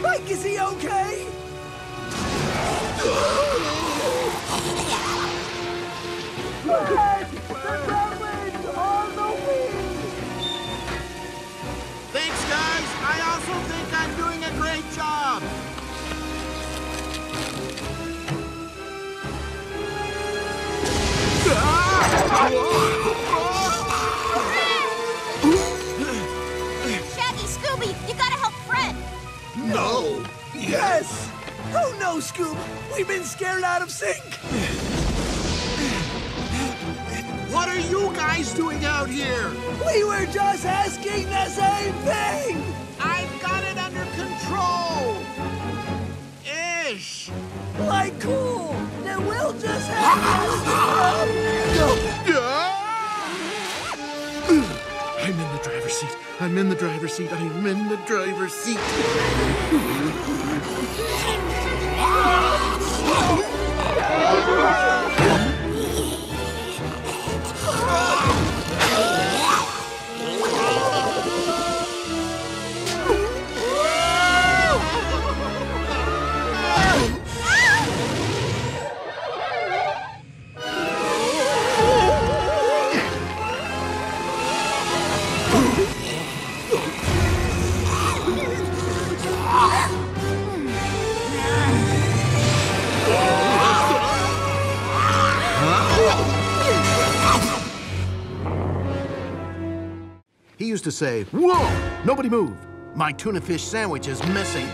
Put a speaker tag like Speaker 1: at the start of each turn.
Speaker 1: Mike, is he okay?
Speaker 2: No.
Speaker 1: Yes! Oh no, Scoob! We've been scared out of sync!
Speaker 2: What are you guys doing out here?
Speaker 1: We were just asking the same thing!
Speaker 2: I've got it under control. Ish.
Speaker 1: Like, cool! Then we'll just have
Speaker 2: driver's seat. I'm in the driver's seat. I'm in the driver's seat. He used to say, Whoa! Nobody move! My tuna fish sandwich is missing.